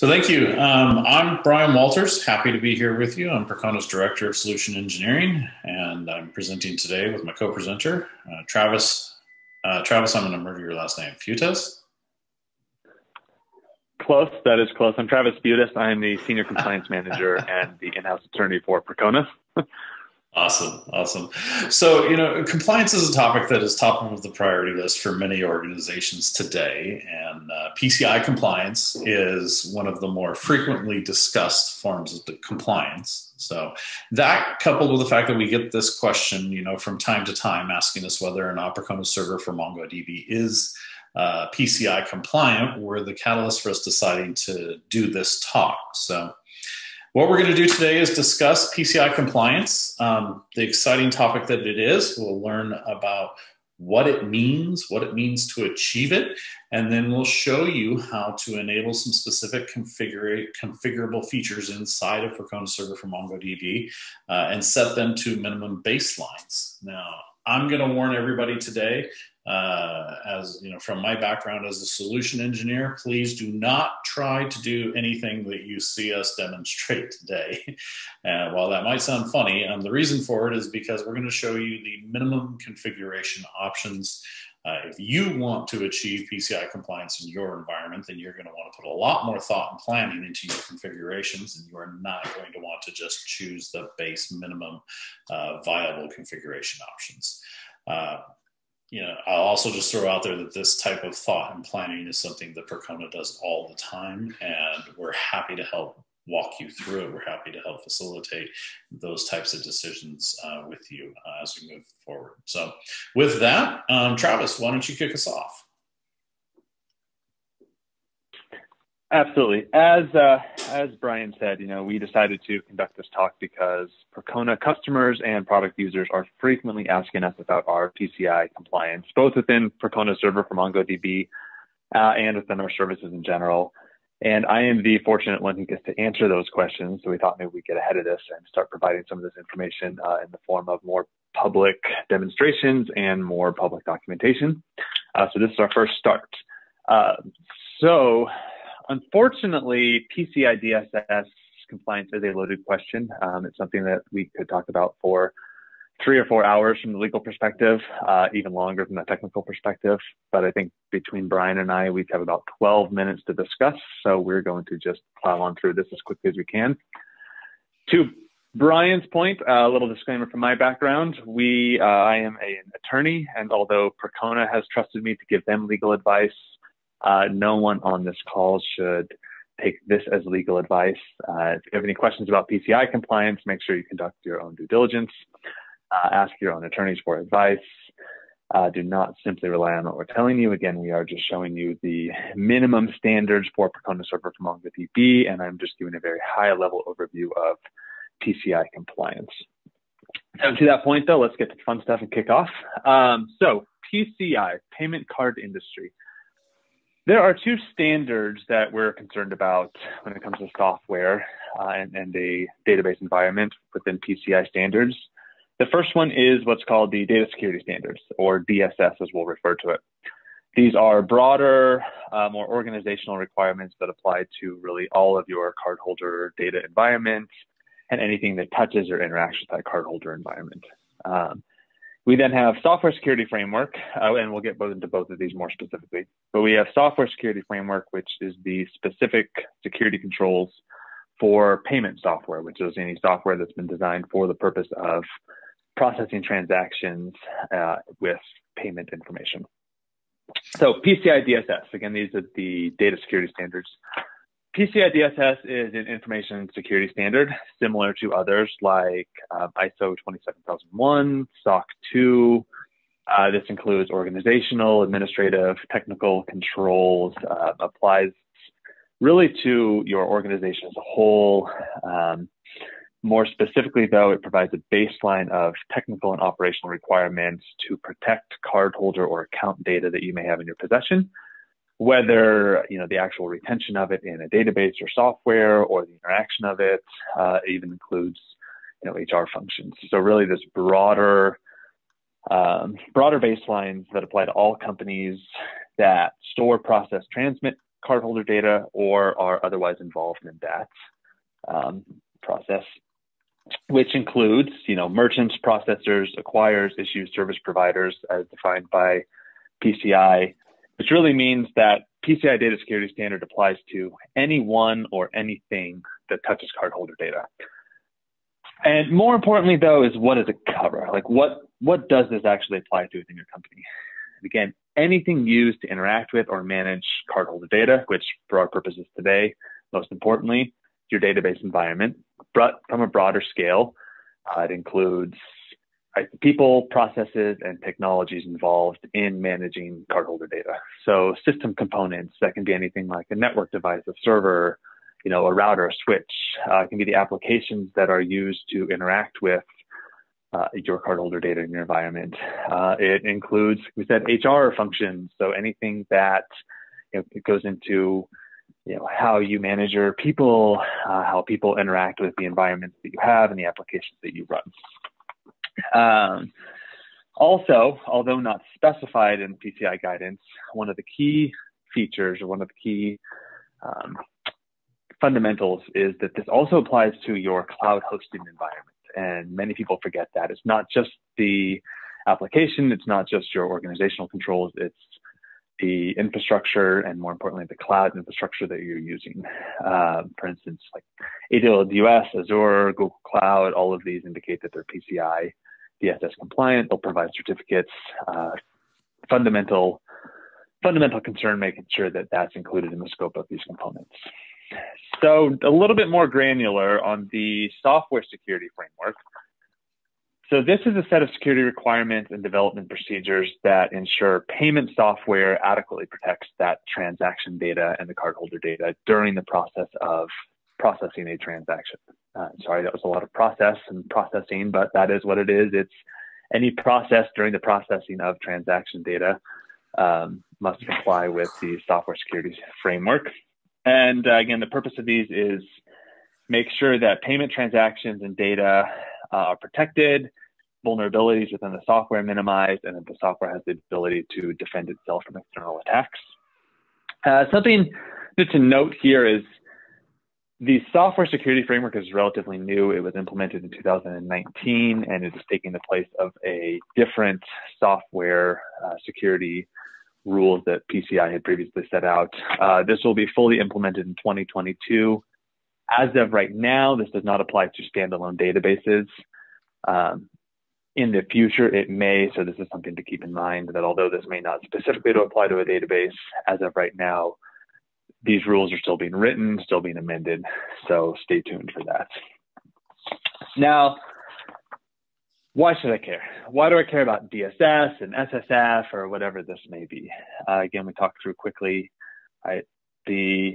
So thank you. Um, I'm Brian Walters. Happy to be here with you. I'm Percona's Director of Solution Engineering, and I'm presenting today with my co-presenter, uh, Travis. Uh, Travis, I'm going to murder your last name. Futes? Close. That is close. I'm Travis Frutas. I'm the Senior Compliance Manager and the in-house attorney for Percona. Awesome, awesome. So, you know, compliance is a topic that is top of the priority list for many organizations today. And uh, PCI compliance is one of the more frequently discussed forms of compliance. So, that coupled with the fact that we get this question, you know, from time to time asking us whether an Percona server for MongoDB is uh, PCI compliant, were the catalyst for us deciding to do this talk. So, what we're going to do today is discuss PCI compliance, um, the exciting topic that it is. We'll learn about what it means, what it means to achieve it, and then we'll show you how to enable some specific configurable features inside of Percona Server for MongoDB uh, and set them to minimum baselines. Now, I'm going to warn everybody today uh, as you know from my background as a solution engineer please do not try to do anything that you see us demonstrate today uh, while that might sound funny um, the reason for it is because we're going to show you the minimum configuration options uh, if you want to achieve PCI compliance in your environment, then you're going to want to put a lot more thought and planning into your configurations, and you are not going to want to just choose the base minimum uh, viable configuration options. You know, I'll also just throw out there that this type of thought and planning is something that Percona does all the time, and we're happy to help walk you through it. We're happy to help facilitate those types of decisions uh, with you uh, as we move forward. So, with that, um, Travis, why don't you kick us off? Absolutely. As uh, as Brian said, you know, we decided to conduct this talk because Percona customers and product users are frequently asking us about our PCI compliance, both within Percona server for MongoDB uh, and within our services in general. And I am the fortunate one who gets to answer those questions. So we thought maybe we'd get ahead of this and start providing some of this information uh, in the form of more public demonstrations and more public documentation. Uh, so this is our first start. Uh, so Unfortunately, PCI DSS compliance is a loaded question. Um, it's something that we could talk about for three or four hours from the legal perspective, uh, even longer from the technical perspective. But I think between Brian and I, we have about 12 minutes to discuss. So we're going to just plow on through this as quickly as we can. To Brian's point, a little disclaimer from my background. We, uh, I am an attorney, and although Percona has trusted me to give them legal advice, uh, no one on this call should take this as legal advice. Uh, if you have any questions about PCI compliance, make sure you conduct your own due diligence. Uh, ask your own attorneys for advice. Uh, do not simply rely on what we're telling you. Again, we are just showing you the minimum standards for Percona Server from MongoDB, and I'm just giving a very high level overview of PCI compliance. So to that point, though, let's get to the fun stuff and kick off. Um, so PCI, payment card industry. There are two standards that we're concerned about when it comes to software uh, and, and a database environment within PCI standards. The first one is what's called the Data Security Standards, or DSS as we'll refer to it. These are broader, uh, more organizational requirements that apply to really all of your cardholder data environment and anything that touches or interacts with that cardholder environment. Um, we then have software security framework, uh, and we'll get both into both of these more specifically. But we have software security framework, which is the specific security controls for payment software, which is any software that's been designed for the purpose of processing transactions uh, with payment information. So PCI DSS, again, these are the data security standards PCI DSS is an information security standard similar to others like uh, ISO 27001, SOC 2. Uh, this includes organizational, administrative, technical controls, uh, applies really to your organization as a whole. Um, more specifically, though, it provides a baseline of technical and operational requirements to protect cardholder or account data that you may have in your possession whether you know the actual retention of it in a database or software or the interaction of it uh, even includes you know HR functions. So really this broader um, broader baselines that apply to all companies that store, process, transmit cardholder data or are otherwise involved in that um, process, which includes, you know, merchants, processors, acquirers, issues, service providers, as defined by PCI, which really means that PCI data security standard applies to anyone or anything that touches cardholder data. And more importantly, though, is what does it cover? Like, what what does this actually apply to within your company? Again, anything used to interact with or manage cardholder data, which for our purposes today, most importantly, your database environment. But from a broader scale, uh, it includes people, processes, and technologies involved in managing cardholder data. So system components that can be anything like a network device, a server, you know, a router, a switch. Uh, can be the applications that are used to interact with uh, your cardholder data in your environment. Uh, it includes, we said, HR functions. So anything that you know, it goes into you know, how you manage your people, uh, how people interact with the environments that you have and the applications that you run. Um, also, although not specified in PCI guidance, one of the key features or one of the key um, fundamentals is that this also applies to your cloud hosting environment. And many people forget that. It's not just the application, it's not just your organizational controls, it's the infrastructure and more importantly, the cloud infrastructure that you're using. Uh, for instance, like AWS, Azure, Google Cloud, all of these indicate that they're PCI DSS compliant. They'll provide certificates. Uh, fundamental, fundamental concern making sure that that's included in the scope of these components. So a little bit more granular on the software security framework. So this is a set of security requirements and development procedures that ensure payment software adequately protects that transaction data and the cardholder data during the process of processing a transaction. Uh, sorry, that was a lot of process and processing, but that is what it is. It's any process during the processing of transaction data um, must comply with the software security framework. And uh, again, the purpose of these is make sure that payment transactions and data are protected, vulnerabilities within the software minimized, and that the software has the ability to defend itself from external attacks. Uh, something to note here is the software security framework is relatively new. It was implemented in 2019 and it is taking the place of a different software uh, security rules that PCI had previously set out. Uh, this will be fully implemented in 2022. As of right now, this does not apply to standalone databases. Um, in the future, it may, so this is something to keep in mind that although this may not specifically to apply to a database, as of right now, these rules are still being written, still being amended. So stay tuned for that. Now, why should I care? Why do I care about DSS and SSF or whatever this may be? Uh, again, we talked through quickly. I, the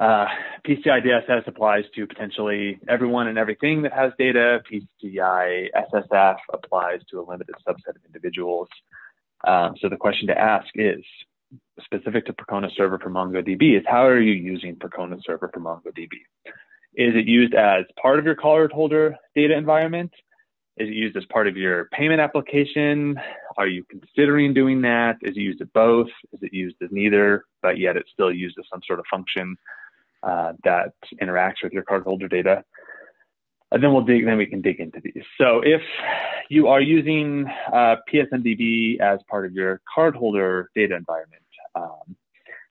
uh, PCI DSS applies to potentially everyone and everything that has data. PCI SSF applies to a limited subset of individuals. Um, so the question to ask is, specific to Percona Server for MongoDB, is how are you using Percona Server for MongoDB? Is it used as part of your cardholder data environment? Is it used as part of your payment application? Are you considering doing that? Is it used as both? Is it used as neither, but yet it's still used as some sort of function uh, that interacts with your cardholder data? And then we'll dig. Then we can dig into these. So if you are using uh, PSMDB as part of your cardholder data environment, um,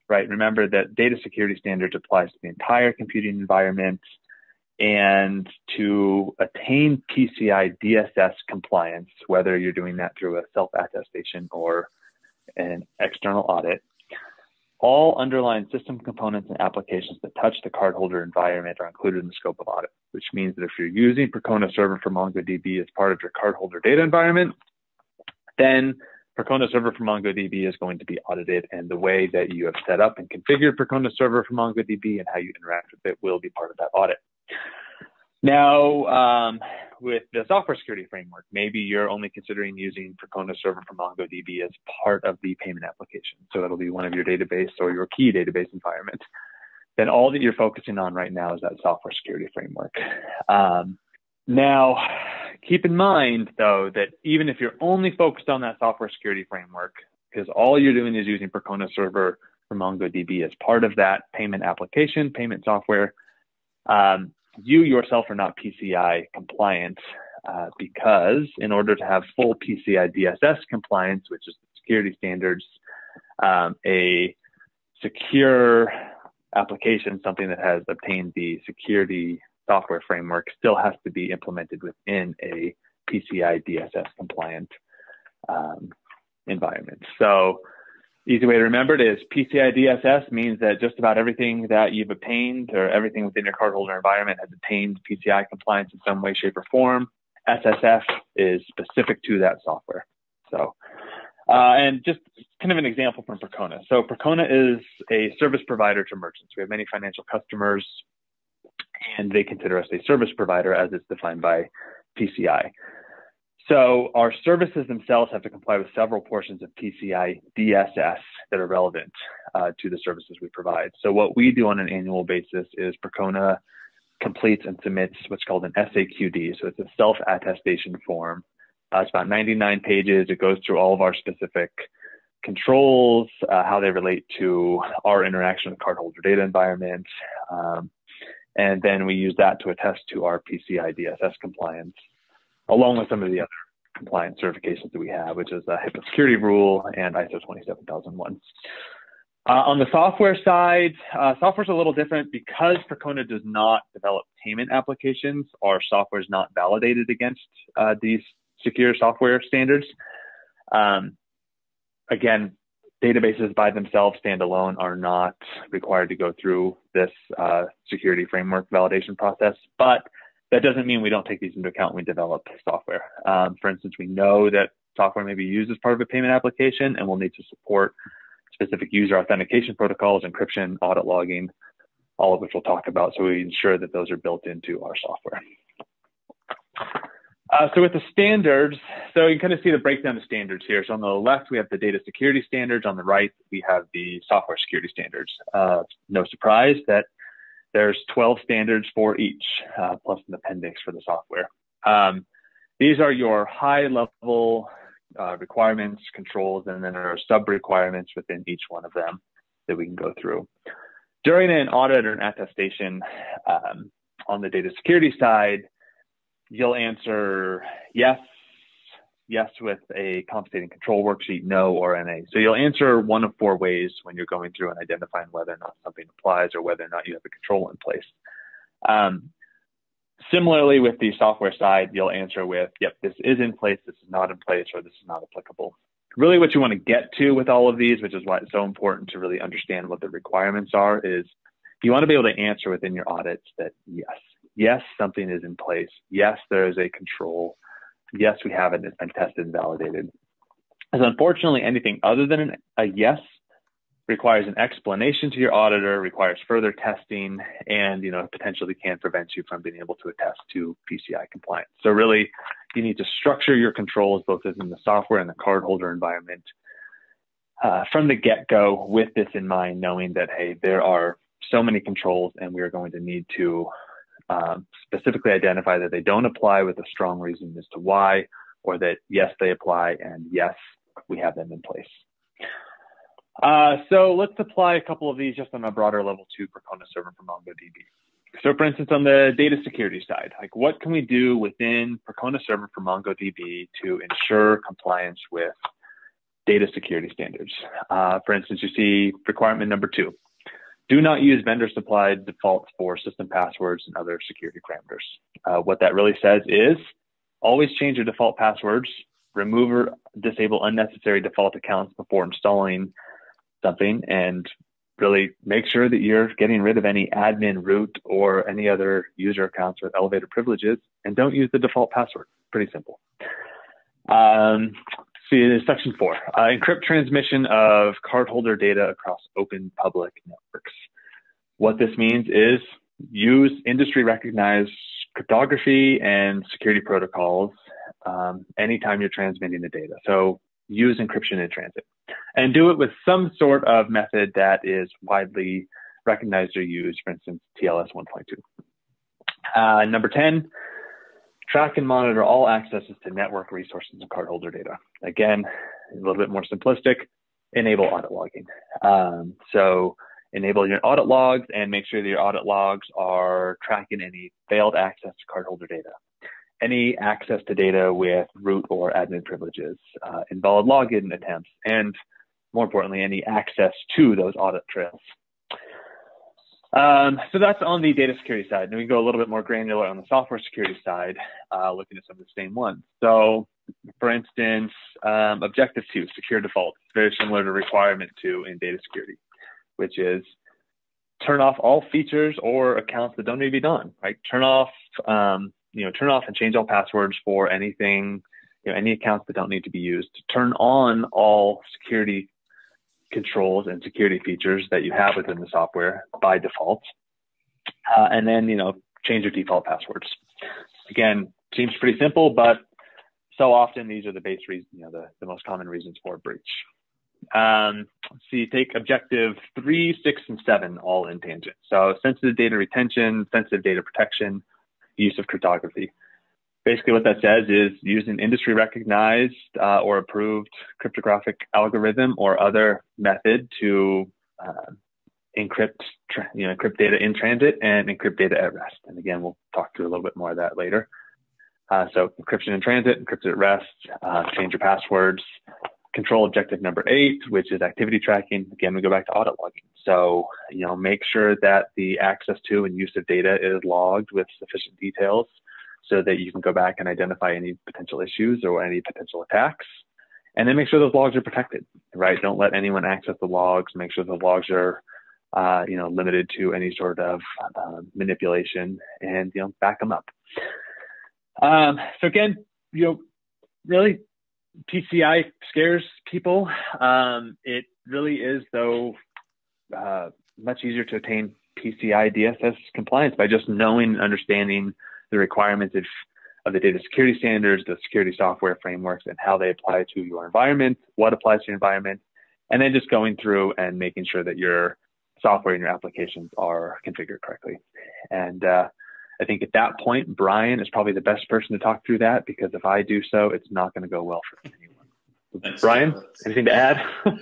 right? Remember that data security standards applies to the entire computing environment. And to attain PCI DSS compliance, whether you're doing that through a self attestation or an external audit, all underlying system components and applications that touch the cardholder environment are included in the scope of audit, which means that if you're using Percona Server for MongoDB as part of your cardholder data environment, then Percona Server for MongoDB is going to be audited, and the way that you have set up and configured Percona Server for MongoDB and how you interact with it will be part of that audit. Now, um, with the software security framework, maybe you're only considering using Percona Server for MongoDB as part of the payment application. So it'll be one of your database or your key database environments. Then all that you're focusing on right now is that software security framework. Um, now, keep in mind though that even if you're only focused on that software security framework, because all you're doing is using Percona Server for MongoDB as part of that payment application, payment software, um, you yourself are not PCI compliant uh, because in order to have full PCI DSS compliance, which is the security standards, um, a secure application, something that has obtained the security software framework, still has to be implemented within a PCI DSS compliant um, environment. So easy way to remember it is PCI DSS means that just about everything that you've obtained or everything within your cardholder environment has obtained PCI compliance in some way, shape, or form. SSF is specific to that software. So, uh, and just kind of an example from Percona. So Percona is a service provider to merchants. We have many financial customers and they consider us a service provider as it's defined by PCI. So our services themselves have to comply with several portions of PCI DSS that are relevant uh, to the services we provide. So what we do on an annual basis is Percona completes and submits what's called an SAQD. So it's a self-attestation form. Uh, it's about 99 pages. It goes through all of our specific controls, uh, how they relate to our interaction with cardholder data environment. Um, and then we use that to attest to our PCI DSS compliance along with some of the other compliance certifications that we have, which is a HIPAA security rule and ISO 27001. Uh, on the software side, uh, software is a little different because Percona does not develop payment applications. Our software is not validated against uh, these secure software standards. Um, again, databases by themselves, standalone, are not required to go through this uh, security framework validation process, but that doesn't mean we don't take these into account when we develop software. Um, for instance, we know that software may be used as part of a payment application and we'll need to support specific user authentication protocols, encryption, audit logging, all of which we'll talk about. So we ensure that those are built into our software. Uh, so with the standards, so you can kind of see the breakdown of standards here. So on the left, we have the data security standards. On the right, we have the software security standards. Uh, no surprise that there's 12 standards for each, uh, plus an appendix for the software. Um, these are your high level uh, requirements, controls, and then there are sub requirements within each one of them that we can go through. During an audit or an attestation um, on the data security side, you'll answer yes yes with a compensating control worksheet, no or NA. So you'll answer one of four ways when you're going through and identifying whether or not something applies or whether or not you have a control in place. Um, similarly, with the software side, you'll answer with, yep, this is in place, this is not in place, or this is not applicable. Really what you want to get to with all of these, which is why it's so important to really understand what the requirements are, is you want to be able to answer within your audits that yes, yes, something is in place. Yes, there is a control yes, we have it. It's been tested and validated. As unfortunately, anything other than a yes requires an explanation to your auditor, requires further testing, and you know potentially can prevent you from being able to attest to PCI compliance. So really, you need to structure your controls both within the software and the cardholder environment uh, from the get-go with this in mind, knowing that hey, there are so many controls, and we are going to need to um, specifically identify that they don't apply with a strong reason as to why, or that yes, they apply, and yes, we have them in place. Uh, so let's apply a couple of these just on a broader level to Percona Server for MongoDB. So for instance, on the data security side, like what can we do within Percona Server for MongoDB to ensure compliance with data security standards? Uh, for instance, you see requirement number two, do not use vendor supplied defaults for system passwords and other security parameters. Uh, what that really says is always change your default passwords, remove or disable unnecessary default accounts before installing something, and really make sure that you're getting rid of any admin root or any other user accounts with elevated privileges and don't use the default password. Pretty simple. Um, see section four, uh, encrypt transmission of cardholder data across open public networks. What this means is use industry recognized cryptography and security protocols um, anytime you're transmitting the data. So use encryption in transit and do it with some sort of method that is widely recognized or used, for instance, TLS 1.2. Uh, number 10, track and monitor all accesses to network resources and cardholder data. Again, a little bit more simplistic. enable audit logging. Um, so enable your audit logs and make sure that your audit logs are tracking any failed access to cardholder data, any access to data with root or admin privileges, uh, invalid login attempts, and more importantly, any access to those audit trails. Um, so that's on the data security side. And we go a little bit more granular on the software security side, uh, looking at some of the same ones. So for instance, um, objective two, secure default, very similar to requirement two in data security, which is turn off all features or accounts that don't need to be done, right? Turn off, um, you know, turn off and change all passwords for anything, you know, any accounts that don't need to be used. Turn on all security controls and security features that you have within the software by default. Uh, and then, you know, change your default passwords. Again, seems pretty simple, but so often these are the base reasons, you know, the, the most common reasons for breach. Um, so you take objective three, six, and seven all in tangent. So sensitive data retention, sensitive data protection, use of cryptography basically what that says is use an industry recognized uh, or approved cryptographic algorithm or other method to uh, encrypt you know encrypt data in transit and encrypt data at rest. And again we'll talk through a little bit more of that later. Uh, so encryption in transit encrypted at rest uh, change your passwords. Control objective number eight which is activity tracking. Again we go back to audit logging. So you know make sure that the access to and use of data is logged with sufficient details so that you can go back and identify any potential issues or any potential attacks. And then make sure those logs are protected, right? Don't let anyone access the logs. Make sure the logs are, uh, you know, limited to any sort of uh, manipulation, and you know, back them up. Um, so again, you know, really, PCI scares people. Um, it really is, though, uh, much easier to attain PCI DSS compliance by just knowing and understanding the requirements of, of the data security standards, the security software frameworks, and how they apply to your environment, what applies to your environment, and then just going through and making sure that your software and your applications are configured correctly. And uh, I think at that point, Brian is probably the best person to talk through that because if I do so, it's not going to go well for anyone. Thanks, Brian, Travis. anything to add?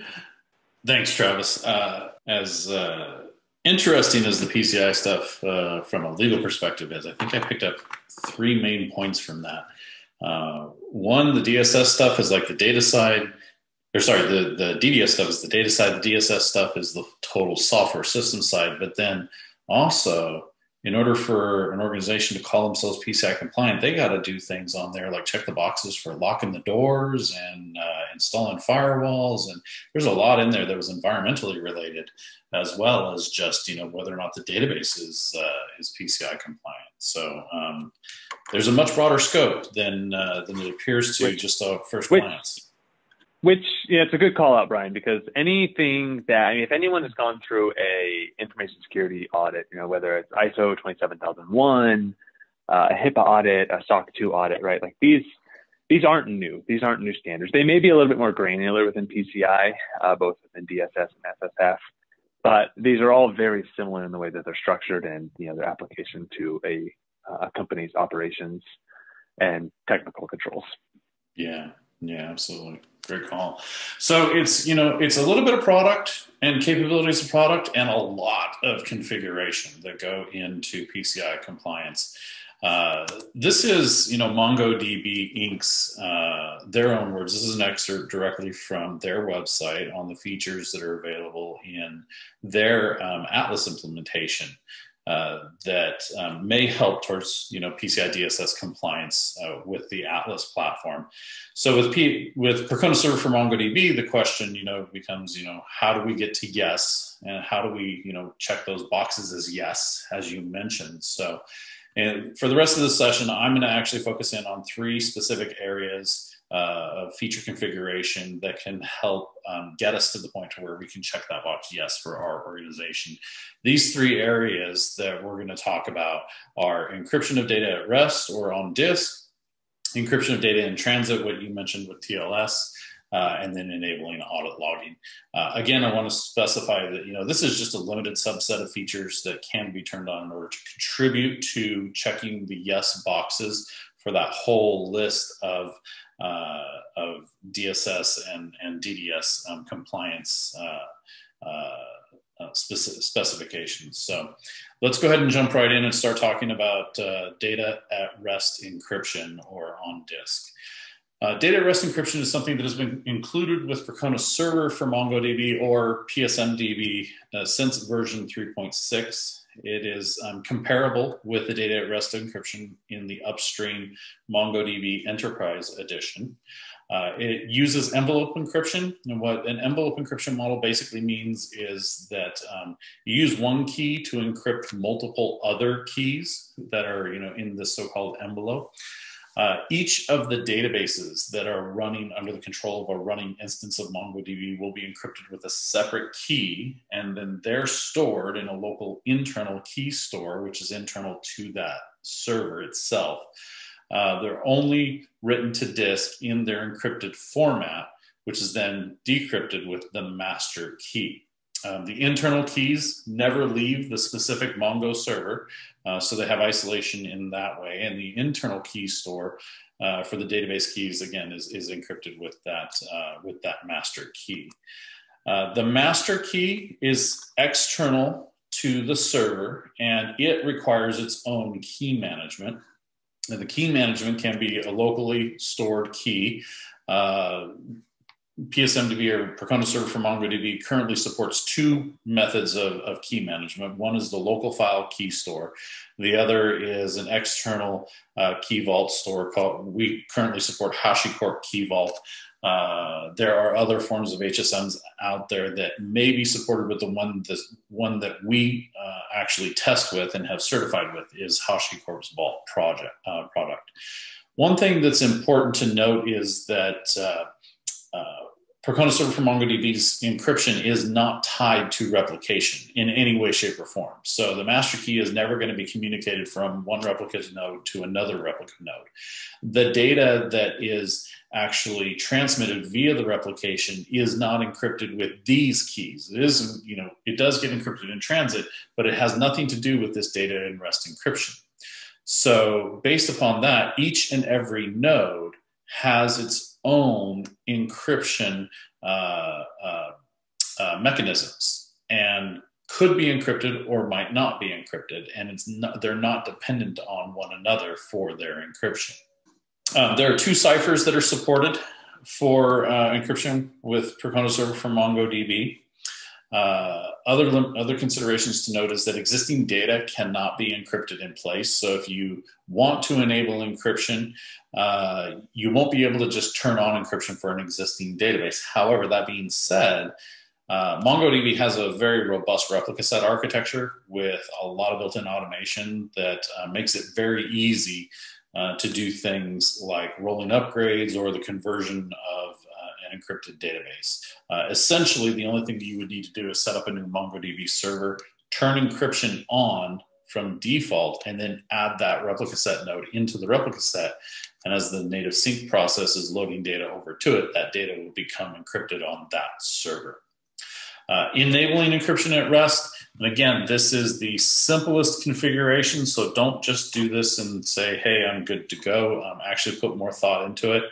Thanks, Travis. Uh, as uh, interesting as the PCI stuff uh, from a legal perspective is, I think I picked up three main points from that. Uh, one, the DSS stuff is like the data side, or sorry, the, the DDS stuff is the data side, the DSS stuff is the total software system side. But then also, in order for an organization to call themselves PCI compliant, they got to do things on there like check the boxes for locking the doors and uh, installing firewalls. And there's a lot in there that was environmentally related, as well as just you know whether or not the database is uh, is PCI compliant. So um, there's a much broader scope than uh, than it appears to just a first which, glance. Which yeah, it's a good call out, Brian, because anything that I mean, if anyone has gone through a information security audit, you know, whether it's ISO 27001, uh, a HIPAA audit, a SOC 2 audit, right? Like these these aren't new. These aren't new standards. They may be a little bit more granular within PCI, uh, both within DSS and SSF, but these are all very similar in the way that they're structured and you know their application to a, uh, a company's operations and technical controls. Yeah, yeah, absolutely. Great call. So it's you know it's a little bit of product and capabilities of product and a lot of configuration that go into PCI compliance. Uh, this is you know MongoDB Inc.'s uh, their own words. This is an excerpt directly from their website on the features that are available in their um, Atlas implementation. Uh, that um, may help towards you know PCI DSS compliance uh, with the Atlas platform. So with P- with Percona Server for MongoDB, the question you know becomes you know how do we get to yes and how do we you know check those boxes as yes as you mentioned. So and for the rest of the session, I'm going to actually focus in on three specific areas uh, feature configuration that can help um, get us to the point to where we can check that box yes for our organization. These three areas that we're going to talk about are encryption of data at rest or on disk, encryption of data in transit, what you mentioned with TLS, uh, and then enabling audit logging. Uh, again, I want to specify that you know this is just a limited subset of features that can be turned on in order to contribute to checking the yes boxes for that whole list of, uh, of DSS and, and DDS um, compliance uh, uh, uh specifications. So let's go ahead and jump right in and start talking about data at rest encryption or on disk. Uh, data at rest encryption is something that has been included with Percona Server for MongoDB or PSMDB uh, since version 3.6. It is um, comparable with the data at rest encryption in the upstream MongoDB Enterprise Edition. Uh, it uses envelope encryption, and what an envelope encryption model basically means is that um, you use one key to encrypt multiple other keys that are, you know, in this so-called envelope. Uh, each of the databases that are running under the control of a running instance of MongoDB will be encrypted with a separate key, and then they're stored in a local internal key store, which is internal to that server itself. Uh, they're only written to disk in their encrypted format, which is then decrypted with the master key. Um, the internal keys never leave the specific Mongo server, uh, so they have isolation in that way. And the internal key store uh, for the database keys, again, is, is encrypted with that, uh, with that master key. Uh, the master key is external to the server, and it requires its own key management. And the key management can be a locally stored key. PSMDB or Percona Server for MongoDB currently supports two methods of, of, key management. One is the local file key store. The other is an external uh, key vault store called, we currently support HashiCorp Key Vault. Uh, there are other forms of HSMs out there that may be supported but the one, one that we uh, actually test with and have certified with is HashiCorp's Vault project, uh, product. One thing that's important to note is that uh, uh, Percona Server for MongoDB's encryption is not tied to replication in any way, shape, or form. So the master key is never going to be communicated from one replica node to another replica node. The data that is actually transmitted via the replication is not encrypted with these keys. It is, you know, it does get encrypted in transit, but it has nothing to do with this data in rest encryption. So based upon that, each and every node has its own encryption uh, uh, uh, mechanisms and could be encrypted or might not be encrypted, and it's not, they're not dependent on one another for their encryption. Um, there are two ciphers that are supported for uh, encryption with Percona Server from MongoDB. Uh, other, other considerations to note is that existing data cannot be encrypted in place. So if you want to enable encryption, uh, you won't be able to just turn on encryption for an existing database. However, that being said, uh, MongoDB has a very robust replica set architecture with a lot of built-in automation that uh, makes it very easy uh, to do things like rolling upgrades or the conversion of an encrypted database. Uh, essentially, the only thing you would need to do is set up a new MongoDB server, turn encryption on from default, and then add that replica set node into the replica set. And as the native sync process is loading data over to it, that data will become encrypted on that server. Uh, enabling encryption at rest. And again, this is the simplest configuration. So don't just do this and say, hey, I'm good to go. Um, actually put more thought into it.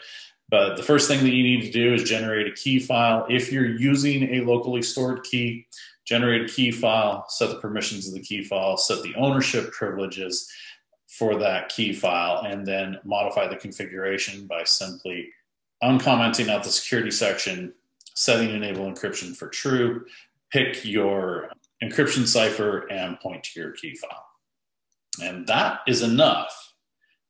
But the first thing that you need to do is generate a key file. If you're using a locally stored key, generate a key file, set the permissions of the key file, set the ownership privileges for that key file, and then modify the configuration by simply uncommenting out the security section, setting enable encryption for true, pick your encryption cipher, and point to your key file. And that is enough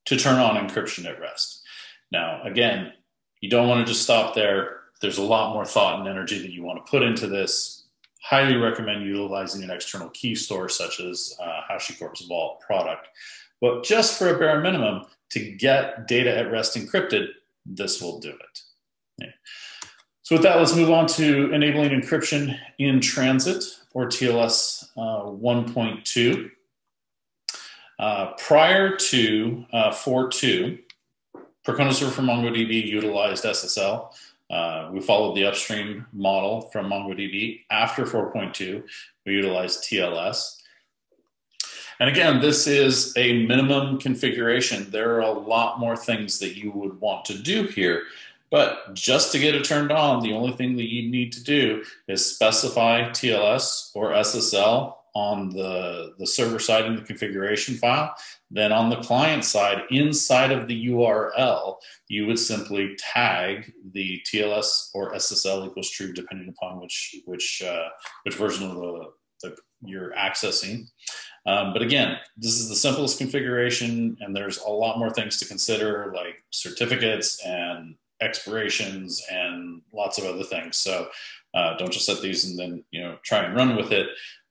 to turn on encryption at rest. Now, again, you don't want to just stop there. There's a lot more thought and energy that you want to put into this. Highly recommend utilizing an external key store such as uh, HashiCorp's Vault product. But just for a bare minimum, to get data at rest encrypted, this will do it. Okay. So with that, let's move on to enabling encryption in transit or TLS uh, 1.2. Uh, prior to uh, 4.2, Percona Server for MongoDB utilized SSL. Uh, we followed the upstream model from MongoDB. After 4.2, we utilized TLS. And again, this is a minimum configuration. There are a lot more things that you would want to do here. But just to get it turned on, the only thing that you need to do is specify TLS or SSL on the, the server side in the configuration file. Then on the client side, inside of the URL, you would simply tag the TLS or SSL equals true, depending upon which which uh, which version of the, the you're accessing. Um, but again, this is the simplest configuration, and there's a lot more things to consider, like certificates and expirations and lots of other things. So uh, don't just set these and then you know try and run with it.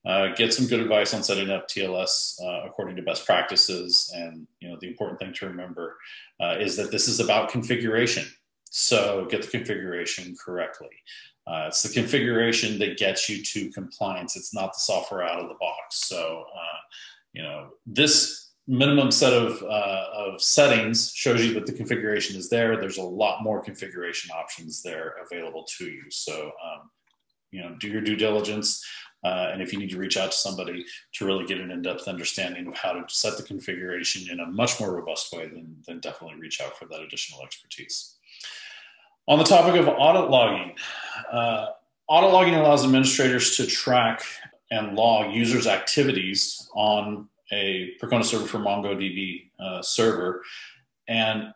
Uh, get some good advice on setting up TLS uh, according to best practices. And you know the important thing to remember uh, is that this is about configuration. So get the configuration correctly. Uh, it's the configuration that gets you to compliance. It's not the software out of the box. So uh, you know this minimum set of, uh, of settings shows you that the configuration is there. There's a lot more configuration options there available to you. So, um, you know, do your due diligence. Uh, and if you need to reach out to somebody to really get an in-depth understanding of how to set the configuration in a much more robust way, then, then definitely reach out for that additional expertise. On the topic of audit logging, uh, audit logging allows administrators to track and log users' activities on a Percona server for MongoDB uh, server. And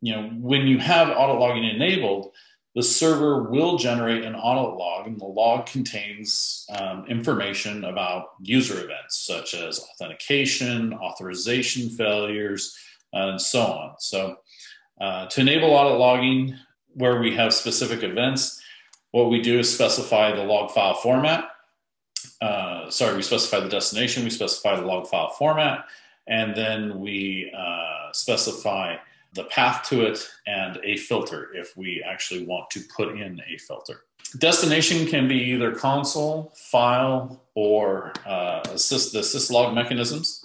you know, when you have audit logging enabled, the server will generate an audit log, and the log contains um, information about user events such as authentication, authorization failures, and so on. So, uh, to enable audit logging where we have specific events, what we do is specify the log file format uh, sorry, we specify the destination, we specify the log file format, and then we uh, specify the path to it and a filter if we actually want to put in a filter. Destination can be either console, file, or uh, assist, the syslog mechanisms.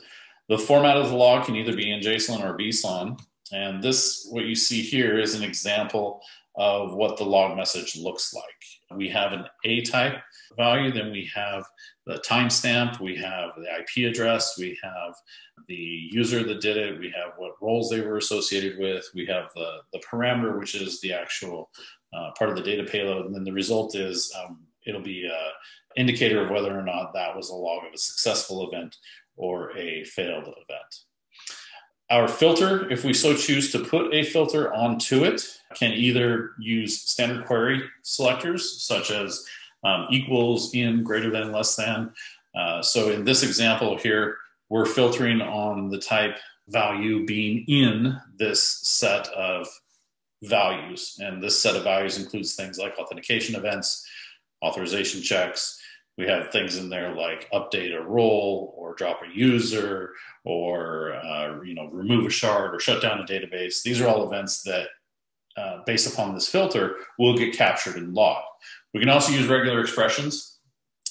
The format of the log can either be in JSON or BSON. And this, what you see here, is an example of what the log message looks like. We have an A type value, then we have the timestamp, we have the IP address, we have the user that did it, we have what roles they were associated with, we have the, the parameter, which is the actual uh, part of the data payload, and then the result is um, it'll be an indicator of whether or not that was a log of a successful event or a failed event. Our filter, if we so choose to put a filter onto it, can either use standard query selectors such as um, equals, in, greater than, less than. Uh, so in this example here, we're filtering on the type value being in this set of values. And this set of values includes things like authentication events, authorization checks. We have things in there like update a role or drop a user or uh, you know remove a shard or shut down a database. These are all events that, uh, based upon this filter, will get captured and logged. We can also use regular expressions.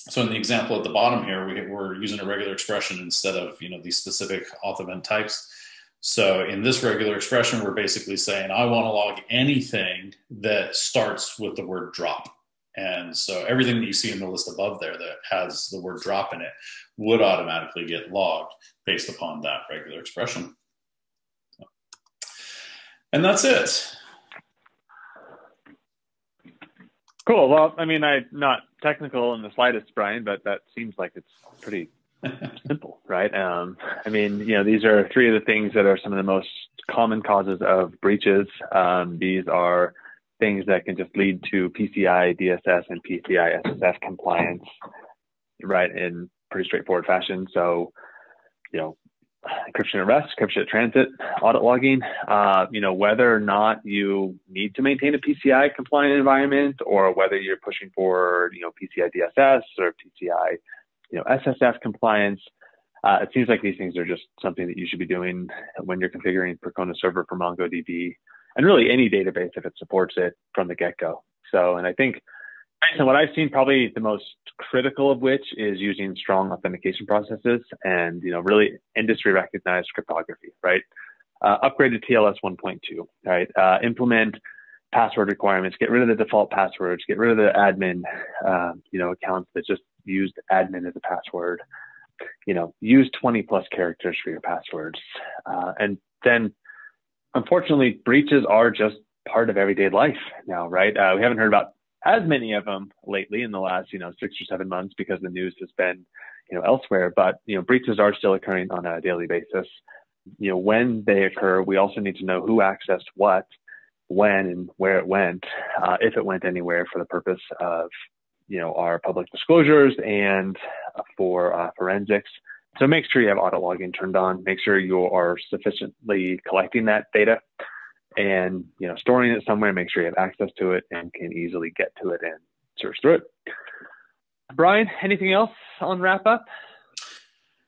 So in the example at the bottom here, we, are using a regular expression instead of you know these specific auth event types. So in this regular expression, we're basically saying I want to log anything that starts with the word drop. And so everything that you see in the list above there that has the word drop in it would automatically get logged based upon that regular expression. And that's it. Cool. Well, I mean, I'm not technical in the slightest, Brian, but that seems like it's pretty simple, right? Um, I mean, you know, these are three of the things that are some of the most common causes of breaches. Um, these are things that can just lead to PCI DSS and PCI SSF compliance, right, in pretty straightforward fashion. So, you know, encryption at rest, encryption at transit, audit logging, uh, you know, whether or not you need to maintain a PCI compliant environment or whether you're pushing for, you know, PCI DSS or PCI, you know, SSF compliance. Uh, it seems like these things are just something that you should be doing when you're configuring Percona server for MongoDB and really any database if it supports it from the get go. So, and I think so what I've seen probably the most critical of which is using strong authentication processes and, you know, really industry recognized cryptography, right? Uh, upgrade to TLS 1.2, right? Uh, implement password requirements, get rid of the default passwords, get rid of the admin, uh, you know, accounts that just used admin as a password. you know, use 20 plus characters for your passwords. Uh, and then, unfortunately, breaches are just part of everyday life now, right? Uh, we haven't heard about as many of them lately in the last, you know, six or seven months because the news has been, you know, elsewhere. But you know, breaches are still occurring on a daily basis. You know, when they occur, we also need to know who accessed what, when, and where it went, uh, if it went anywhere, for the purpose of, you know, our public disclosures and for uh, forensics. So make sure you have auto logging turned on. Make sure you are sufficiently collecting that data and you know storing it somewhere. Make sure you have access to it and can easily get to it and search through it. Brian anything else on wrap up?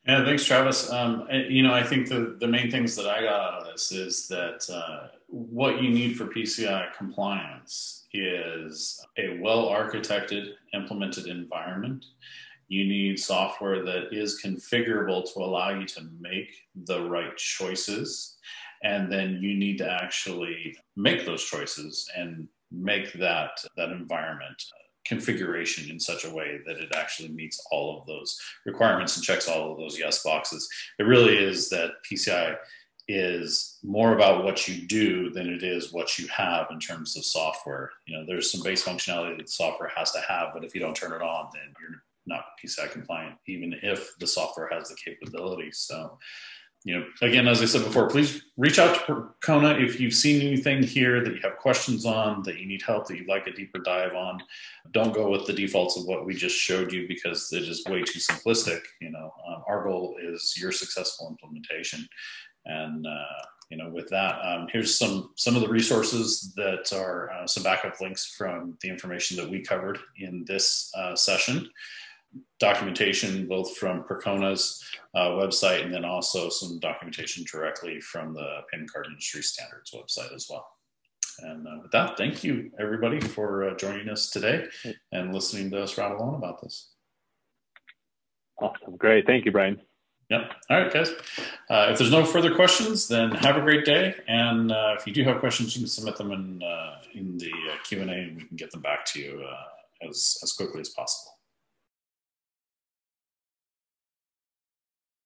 Yeah thanks travis. Um, you know i think the, the main things that i got out of this is that uh, what you need for pci compliance is a well architected implemented environment you need software that is configurable to allow you to make the right choices. And then you need to actually make those choices and make that that environment configuration in such a way that it actually meets all of those requirements and checks all of those yes boxes. It really is that pci is more about what you do than it is what you have in terms of software. You know there's some base functionality that software has to have but if you don't turn it on then you're not PCI compliant, even if the software has the capability. So you know, again, as I said before, please reach out to Percona if you've seen anything here that you have questions on, that you need help, that you'd like a deeper dive on. Don't go with the defaults of what we just showed you because it is way too simplistic. You know, um, our goal is your successful implementation. And, uh, you know, with that, um, here's some some of the resources that are uh, some backup links from the information that we covered in this uh, session documentation both from Percona's uh, website and then also some documentation directly from the payment card industry standards website as well. And uh, with that, thank you everybody for uh, joining us today and listening to us rattle on about this. Awesome. Great. Thank you, Brian. Yep. All right, guys. Uh, if there's no further questions, then have a great day. And uh, if you do have questions, you can submit them in uh, in the Q and A, and we can get them back to you as as quickly as possible.